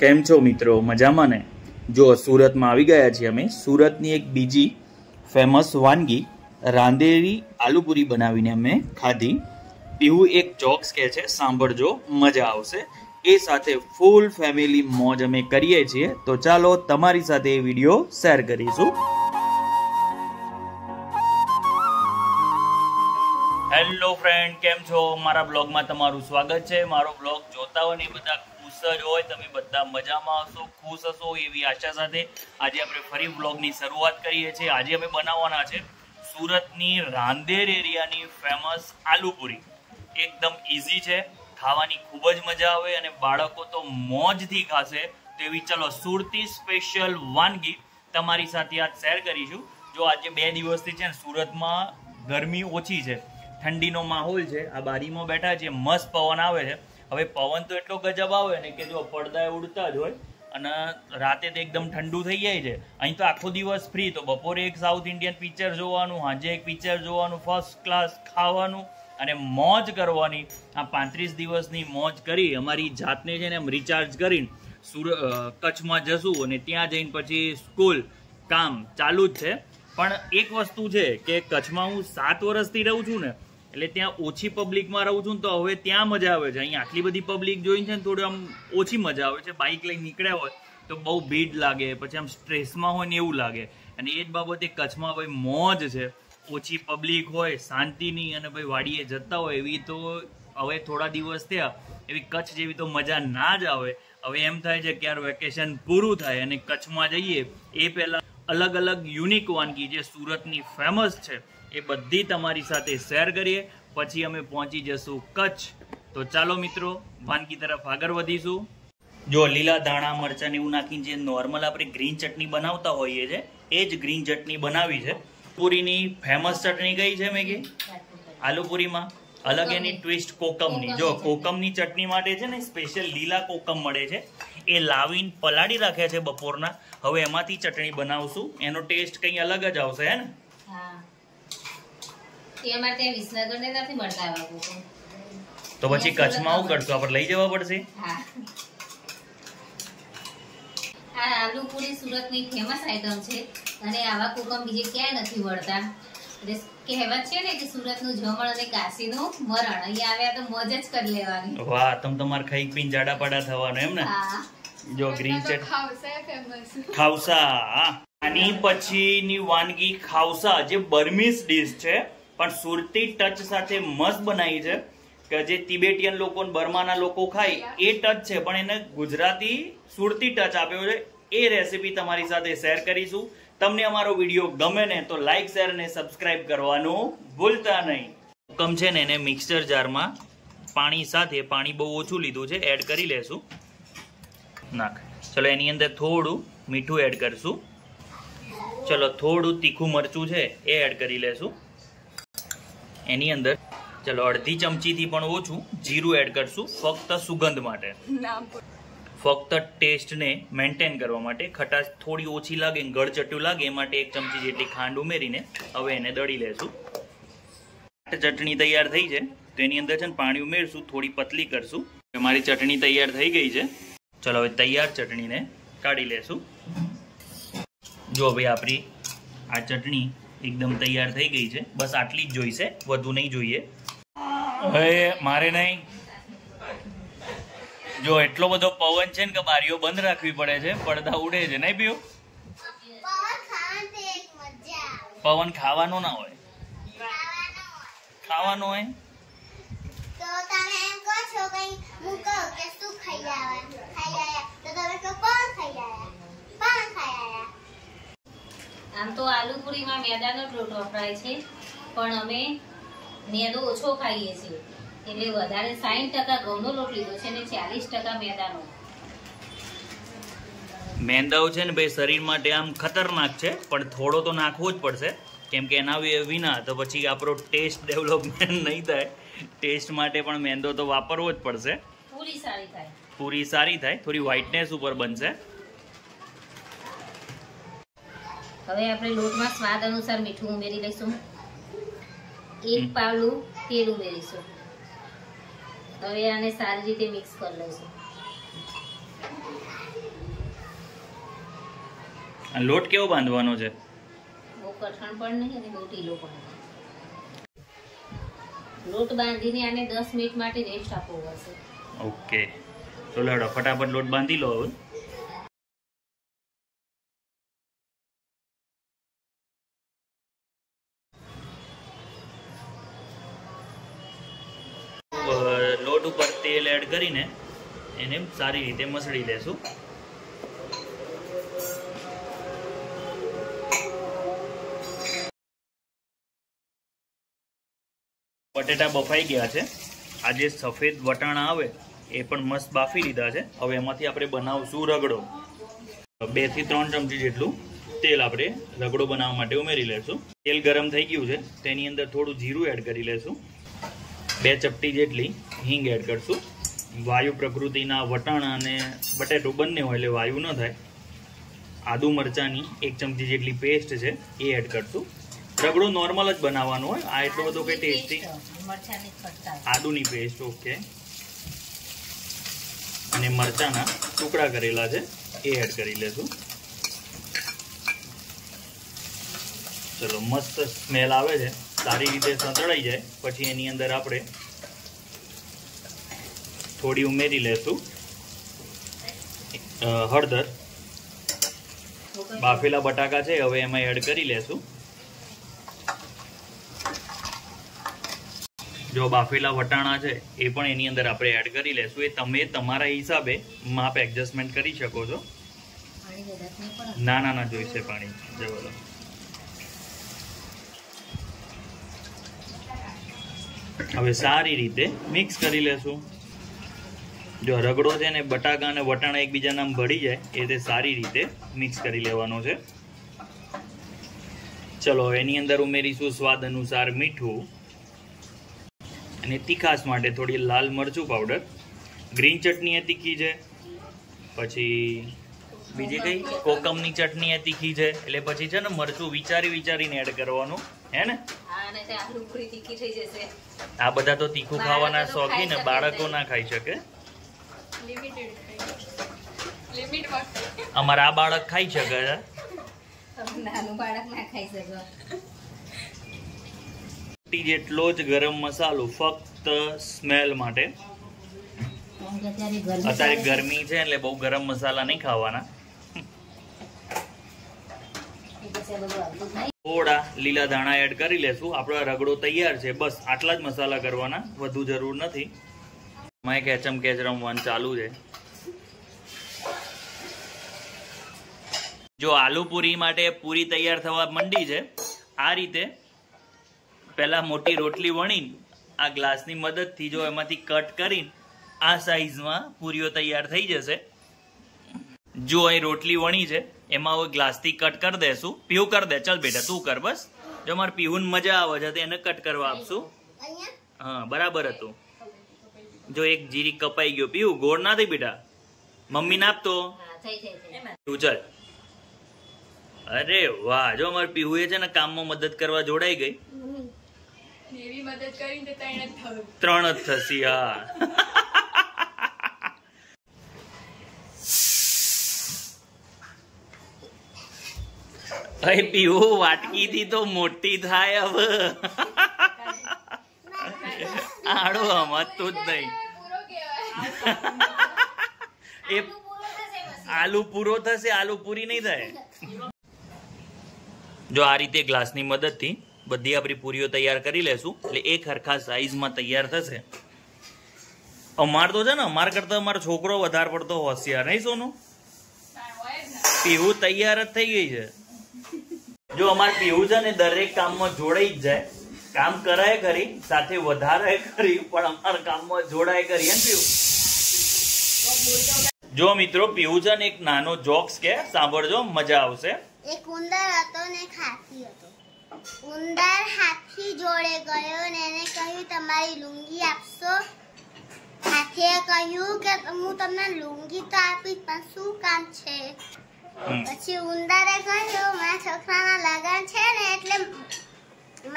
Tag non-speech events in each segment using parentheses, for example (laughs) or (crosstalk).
કેમ છો મિત્રો? મજામાં ને? જો સુરતમાં આવી ગયા છીએ અમે, સુરતની એક બીજી ફેમસ વાનગી, રાંદેરી આલુપુરી બનાવીને અમે ખાધી. એવું એક જોક્સ કહે છે, સાંભળજો, મજા આવશે. એ સાથે ફૂલ ફેમિલી મોજ અમે કરીએ છીએ. તો ચાલો તમારી સાથે એ વીડિયો શેર કરીશું. હેલો ફ્રેન્ડ કેમ છો? મારા બ્લોગમાં તમારું સ્વાગત છે. મારો બ્લોગ જોતા હોય ને બધા ખુશ જ હોય, તમે બધા મજામાં હશો, ખુશ હશો એવી આશા સાથે આજે આપણે ફરી બ્લોગની શરૂઆત કરીએ છીએ. આજે અમે બનાવવાના છે સુરતની રાંદેર એરિયાની ફેમસ આલુપુરી. એકદમ ઇઝી છે, ખાવાની ખૂબ જ મજા આવે અને બાળકો તો મોજથી ખાશે. તેવી ચલો સુરતી સ્પેશિયલ વાનગી તમારી સાથે આજ શેર કરીશું. જો આજે બે દિવસથી છે ને સુરતમાં ગરમી ઓછી છે, ઠંડીનો માહોલ છે, આ બારીમાં બેઠા છે, મસ્ત પવન આવે છે. હવે પવન તો એટલો ગજબ આવે ને કે જો પડદા ઉડતા જ હોય અને રાતે તો એકદમ ઠંડુ થઈ જાય છે. અહીં તો આખો દિવસ ફ્રી તો બપોરે એક સાઉથ ઇન્ડિયન પિક્ચર જોવાનું સાંજે એક પિક્ચર જોવાનું ફર્સ્ટ ક્લાસ ખાવાનું અને મોજ કરવાની. આ પાંત્રીસ દિવસની મોજ કરી, અમારી જાતને છે ને એમ રિચાર્જ કરીને સુર કચ્છમાં જશું અને ત્યાં જઈને પછી સ્કૂલ કામ ચાલુ જ છે. પણ એક વસ્તુ છે કે કચ્છમાં હું સાત વર્ષથી રહું છું ને એટલે ત્યાં ઓછી પબ્લિકમાં રહું છું તો હવે ત્યાં મજા આવે છે. અહીંયા આટલી બધી પબ્લિક જોઈને છે ને થોડી આમ ઓછી મજા આવે છે. બાઇક લઈને નીકળ્યા હોય તો બહુ ભીડ લાગે, પછી આમ સ્ટ્રેસમાં હોય ને એવું લાગે. અને એ જ બાબતે કચ્છમાં ભાઈ મોજ છે. ઓછી પબ્લિક હોય, શાંતિની અને ભાઈ વાડીએ જતા હોય એવી તો હવે થોડા દિવસ થયા. એવી કચ્છ જેવી તો મજા ના જ આવે. હવે એમ થાય છે કે યાર વેકેશન પૂરું થાય અને કચ્છમાં જઈએ. એ પહેલાં અલગ અલગ યુનિક વાનગી જે સુરતની ફેમસ છે. એ બધી તમારી સાથે શેર કરીએ. પછી અમે પહોંચી જશું કચ્છ. તો ચાલો મિત્રો, વાનગી તરફ આગળ વધીશું. જો લીલા ધાણા, મરચાં એવું નાખીને જે નોર્મલ આપણે ગ્રીન ચટણી બનાવતા હોઈએ છે, એ જ ગ્રીન ચટણી બનાવી છે. પૂરીની ફેમસ ચટણી કઈ છે, મેગી? આલુપુરીમાં? અલગ એની ટ્વિસ્ટ કોકમની. જો કોકમની ચટણી માટે છે ને સ્પેશિયલ લીલા કોકમ મળે છે. એ લાવીને પલાળી રાખ્યા છે બપોરના. હવે એમાંથી ચટણી બનાવશું. એનો ટેસ્ટ કંઈ અલગ જ આવશે, હે ને? હા અમારે ત્યાં વિસનગર ને નથી મળતા આવા કોકો તો પછી કચ્છમાં આવું કરશું આપણે લઈ જવા પડશે? હા. આ આલુ પૂરી સુરતની ફેમસ આઈટમ છે. અને આવા કોકમ બીજે ક્યાંય નથી મળતા. એટલે કહેવત છે ને કે સુરતનું જમણ અને કાશીનું મરણ. અહીંયા આવ્યા તો મોજ જ કરી લેવાની. વાહ તમ તમારે ખાઈ પીન જાડા પાડા થવાનું એમ ને? હા. જો ગ્રીન ચટ ખાવસા ફેમસ ખાવસા આની પછીની વાનગી ખાવસા જે બર્મીસ ડીશ છે. પણ સુરતી ટચ સાથે મસ્ત બનાવી છે કે જે તિબેટિયન લોકો બર્માના લોકો ખાય, એ ટચ છે. પણ એને ગુજરાતી સુરતી ટચ આપ્યો છે. એ રેસીપી તમારી સાથે શેર કરીશું. તમને અમારો વીડિયો ગમે ને તો લાઈક, શેર અને સબસ્ક્રાઇબ કરવાનું ભૂલતા નહીં. હુકમ છે ને એને મિક્સર જારમાં પાણી સાથે, પાણી બહુ ઓછું લીધું છે, એડ કરી લેશું. નાખ. ચલો, એની અંદર થોડું મીઠું એડ કરશું. ચલો, થોડું તીખું મરચું છે, એ એડ કરી લેશું. એની અંદર. ચલો અડધી ચમચીથી પણ ઓછું જીરું એડ કરશું ફક્ત સુગંધ માટે. ફક્ત ટેસ્ટ ટેસ્ટને મેન્ટેન કરવા માટે. ખટાશ થોડી ઓછી લાગે ને ગળચટ્યું લાગે એ માટે એક ચમચી જેટલી ખાંડ ઉમેરીને હવે એને દળી લેશું. ચટણી તૈયાર થઈ છે. તો એની અંદર છે ને પાણી ઉમેરશું થોડી પતલી કરશું. મારી ચટણી તૈયાર થઈ ગઈ છે. ચલો હવે તૈયાર ચટણીને કાઢી લેશું. જો ભાઈ આપણી આ ચટણી એકદમ તૈયાર થઈ ગઈ છે. બસ આટલી જ જોઈશે. વધુ નહીં જોઈએ. હવે મારે નહીં. જો એટલો બધો પવન છે ને કે બારીઓ બંધ રાખવી પડે છે પડદા ઉડે છે. નહીં પીવું પવન ખાવાનો ના હોય. ખાવાનો હોય. તો તમે એમ કહો છો કઈ હું કે શું ખાઈ આવ્યા ખાઈ આવ્યા તો તમે કહો કોણ ખાઈ આવ્યા કોણ ખાઈ આવ્યા આમ તો આલુપુરીમાં મેદાનો જ લોટ વપરાય છે પણ અમે મેદો ઓછો ખાઈએ છીએ. એટલે વધારે સાઈઠ ટકા ઘઉંનો લોટ લીધો છે અને ચાલીસ ટકા મેદાનો. મેંદાઓ છે ને ભાઈ શરીર માટે આમ ખતરનાક છે પણ થોડો તો નાખવો જ પડશે. કેમ કે એના વિના તો પછી આપણો ટેસ્ટ ડેવલપમેન્ટ (laughs) નહીં થાય. ટેસ્ટ માટે પણ મેંદો તો વાપરવો જ પડશે. પૂરી સારી થાય. પૂરી સારી થાય થોડી વ્હાઇટનેસ ઉપર બનશે. હવે આપણે લોટમાં સ્વાદ અનુસાર મીઠું ઉમેરી લઈશું. એક. પાવલું તેલ ઉમેરીશું. હવે આને સારી રીતે મિક્સ કરી લઈશું. લોટ કેવો બાંધવાનો છે? બહુ કઠણ પણ નહીં અને બહુ ઢીલો પણ લોટ બાંધીને આને દસ મિનિટ માટે રેસ્ટ આપવો પડશે. ઓકે. તો લડો ફટાફટ લોટ બાંધી લો હવે. એડ કરીને એને સારી રીતે મસળી લેશું. બટેટા બફાઈ ગયા છે. આ જે સફેદ વટાણા આવે, એ પણ મસ્ત બાફી લીધા છે. હવે એમાંથી આપણે બનાવશું રગડો. બેથી ત્રણ ચમચી જેટલું તેલ આપણે રગડો બનાવવા માટે ઉમેરી લેશું. તેલ ગરમ થઈ ગયું છે, તેની અંદર થોડું જીરું એડ કરી લેશું. બે ચપટી જેટલી હિંગ એડ કરશું. વાયુ પ્રકૃતિના વટાણ અને બટેટું બંને હોય એટલે વાયુ ન થાય. આદુ મરચાંની એક ચમચી જેટલી પેસ્ટ છે એ એડ કરશું. રગડો નોર્મલ જ બનાવવાનો હોય આ એટલો બધો કંઈ ટેસ્ટી આદુની પેસ્ટ ઓકે અને મરચાના ટુકડા કરેલા છે એ એડ કરી લેશું. ચલો મસ્ત સ્મેલ આવે છે. સારી રીતે સંતળાઈ જાય. પછી એની અંદર આપણે થોડી ઉમેરી લેશું. હળદર. બાફેલા બટાકા છે, હવે એમાં એડ કરી લેશું. જો બાફેલા વટાણા છે, એ પણ એની અંદર આપણે એડ કરી લેશું. એ તમે તમારા હિસાબે માપ એડજસ્ટમેન્ટ કરી શકો છો. ના ના ના, જોઈશે પાણી. દો હવે સારી રીતે મિક્સ કરી લેશું. જો રગડો છે ને બટાકા અને વટાણા એકબીજાના ભળી જાય એ રીતે સારી રીતે મિક્સ કરી લેવાનો છે. ચલો એની અંદર ઉમેરીશું સ્વાદ અનુસાર મીઠું અને તીખાશ માટે થોડી લાલ મરચું પાવડર ગ્રીન ચટણી એ તીખી છે. પછી બીજી કઈ? કોકમની ચટણી એ તીખી છે. એટલે પછી છે ને મરચું વિચારી વિચારીને એડ કરવાનું. હે ને? આ બધા તો તીખું ખાવાના શોખીન બાળકો ના ખાઈ શકે. અમારા આ બાળક ખાઈ શકે છે નાનું બાળક ના ખાઈ શકે. જેટલો જ ગરમ મસાલો ફક્ત સ્મેલ માટે. અત્યારે ગરમી છે. એટલે બહુ ગરમ મસાલા નહીં ખાવાના. થોડા લીલા ધાણા એડ કરી લેશું. આપણો રગડો તૈયાર છે. બસ આટલા જ મસાલા કરવાના. વધુ જરૂર નથી. એમાં કેચમ કેચ રમવાનું ચાલુ છે. જો આલુ પૂરી માટે પૂરી તૈયાર થવા મંડી છે આ રીતે પહેલા મોટી રોટલી વણીને આ ગ્લાસની મદદથી જો એમાંથી કટ કરીને આ સાઈઝમાં પૂરીઓ તૈયાર થઈ જશે. જો અહીં રોટલી વણી છે એમાં હવે ગ્લાસથી કટ કરી દેશું. પીવું કરી દે. ચલ બેટા તું કર બસ. જો મારે પીવું મજા આવે છે એને કટ કરવા આપશું. હા બરાબર હતું. જો એક જીરી કપાઈ ગયો પીવું ગોળ ના થઈ બેટા. મમ્મીને આપતો. હા થઈ થઈ થઈ. તું ચલ. અરે વાહ જો અમારે પીવું એ છે ને કામમાં મદદ કરવા જોડાઈ ગઈ. એવી મદદ કરીને તો તૈણ જ થયું. ત્રણ જ થશે હા. અરે પીવું વાટકી થી તો મોટી થાય હવે. આડો હમતું જ નહીં. એ આલુ પૂરો થશે આલુ પૂરી નહીં થાય. જો આ રીતે ગ્લાસની મદદથી બધી આપણી પૂરીઓ તૈયાર કરી લેશું એટલે એક હરખા સાઈઝમાં તૈયાર થશે. અમાર તો છે ને અમાર કરતા અમારો છોકરો વધારે પડતો હોશિયાર નહીં સોનું? પીવું તૈયાર જ થઈ ગઈ છે. જો અમાર પીવું છે ને દરેક કામમાં જોડાઈ જ જાય. કામ કરાય ખરી સાથે વધારે કરી પણ અમારા કામમાં જોડાય કરી એમ પીવું. જો મિત્રો પીવું છે ને એક નાનો જોક્સ કે સાંભળજો મજા આવશે. એક ઉંદર હતો ને હાથી હતો. ઉંદર હાથી જોડે ગયો ને એને કહ્યું તમારી લુંગી આપશો? હાથીએ કહ્યું કે હું તમને લુંગી તો આપીશ પણ શું કામ છે? પછી ઉંદરે કહ્યું મારા છોકરાના લગન છે ને એટલે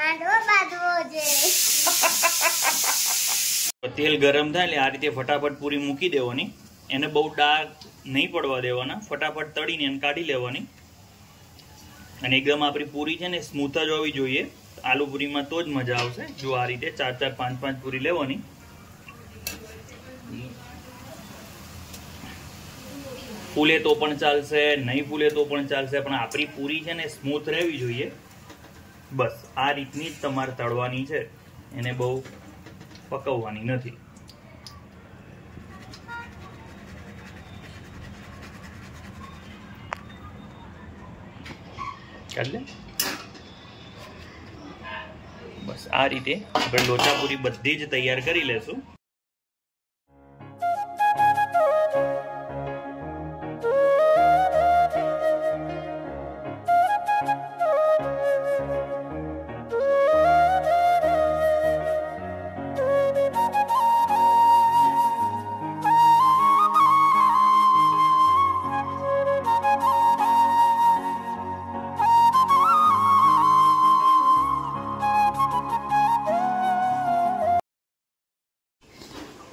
માંડવો બાંધવો છે. તેલ ગરમ થાય એટલે આ રીતે ફટાફટ પૂરી મૂકી દેવાની. એને બહુ ડાર્ક નહીં પડવા દેવાના. ફટાફટ તળીને એને કાઢી લેવાની. અને એકદમ આપણી પૂરી છે ને, સ્મૂથ જ હોવી જોઈએ. આલુ પૂરીમાં તો જ મજા આવશે. જો આ રીતે ચાર ચાર, પાંચ પાંચ પૂરી લેવાની. ફૂલે તો પણ ચાલશે, નહીં ફૂલે તો પણ ચાલશે, પણ આપણી પૂરી છે ને, સ્મૂથ રહેવી જોઈએ. બસ, આ રીતની જ તમારે તળવાની છે. એને બહુ પકવવાની નથી. કાઢ લે બસ આ રીતે આપણે લોચા પૂરી બધી જ તૈયાર કરી લેશું.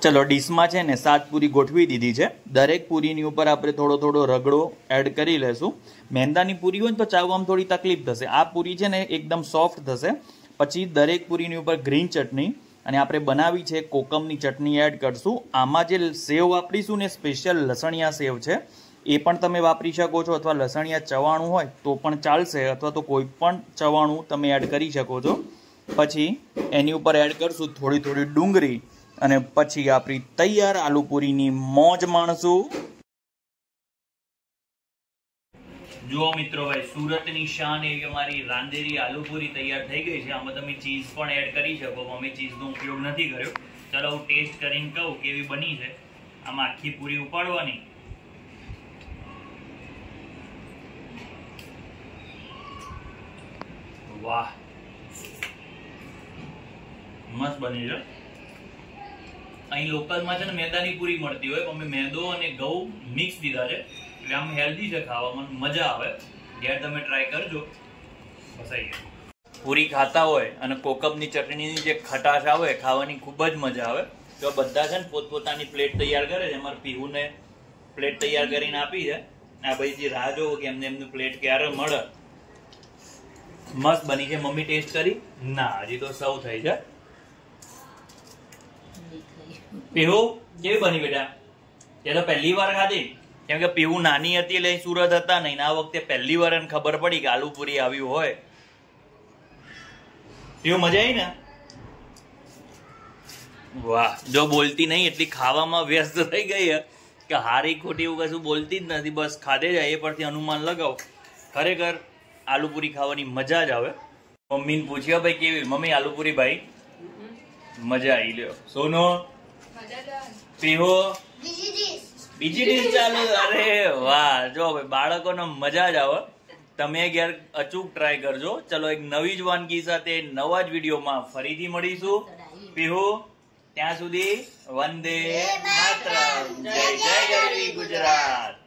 ચલો, ડીશમાં છે ને સાત પૂરી ગોઠવી દીધી છે. દરેક પૂરીની ઉપર આપણે થોડો થોડો રગડો એડ કરી લેશું. મેંદાની પૂરી હોય ને તો ચાવવામાં થોડી તકલીફ થશે. આ પૂરી છે ને એકદમ સોફ્ટ થશે. પછી દરેક પૂરીની ઉપર ગ્રીન ચટણી અને આપણે બનાવી છે કોકમની ચટણી એડ કરશું. આમાં જે સેવ વાપરીશું ને સ્પેશિયલ લસણિયા સેવ છે, એ પણ તમે વાપરી શકો છો અથવા લસણિયા ચવાણું હોય તો પણ ચાલશે અથવા તો કોઈ પણ ચવાણું તમે એડ કરી શકો છો. પછી એની ઉપર એડ કરશું થોડી થોડી ડુંગળી. અને પછી આપણી તૈયાર આલુપુરીની મોજ માણશું. જુઓ મિત્રો ભાઈ સુરતની શાન એવી અમારી રાંદેરી આલુપુરી તૈયાર થઈ ગઈ છે. આમાં તમે ચીઝ પણ એડ કરી શકો અમે ચીઝનો ઉપયોગ નથી કર્યો. ચલો હું ટેસ્ટ કરીને કહું કેવી બની છે. આમાં આખી પૂરી ઉપાડવાની. વાહ. મસ્ત બની છે. અહીં લોકલમાં છે ને મેદાની પૂરી મળતી હોય અમે મેદો અને ઘઉં મિક્સ દીધા છે. એટલે આમ હેલ્ધી છે ખાવામાં મજા આવે. ઘેર તમે ટ્રાય કરજો. ફસાઈ ગયા. પૂરી ખાતા હોય અને કોકબની ચટણીની જે ખટાશ આવે, ખાવાની ખૂબ જ મજા આવે. તો બધા છે ને પોતપોતાની પ્લેટ તૈયાર કરે છે. અમારે પીહુને પ્લેટ તૈયાર કરીને આપી છે. આ ભાઈ જે રાહ જોવો કે એમને એમનું પ્લેટ ક્યારે મળે. મસ્ત બની છે. મમ્મી ટેસ્ટ કરી? ના, હજી તો સૌ થઈ છે. પીહુ કેવી બની બેટા? એ તો પહેલી વાર ખાધી. કેમ કે પીવું નાની હતી એટલે સુરત હતા નહીં આ વખતે પહેલી વાર એને ખબર પડી કે આલુપુરી આવ્યું હોય. પીવું મજા આવી ને? વાહ જો બોલતી નહીં એટલી ખાવામાં વ્યસ્ત થઈ ગઈ હે કે હારી ખોટી એવું કશું બોલતી જ નથી. બસ ખાધે જાય એ પરથી અનુમાન લગાવ. ખરેખર આલુપુરી ખાવાની મજા જ આવે. મમ્મીને પૂછ્યો ભાઈ કેવી? મમ્મી આલુપુરી ભાઈ મજા આવી લ્યો. સોનો પીહો બીજી ડીશ ચાલુ અરે વાહ જો ભાઈ બાળકોને મજા જ આવે તમે ઘેર અચૂક ટ્રાય કરજો ચલો એક નવી જ વાનગી સાથે નવા જ વિડીયોમાં ફરીથી મળીશું પીહુ ત્યાં સુધી વંદે માતરમ જય જય ગરવી ગુજરાત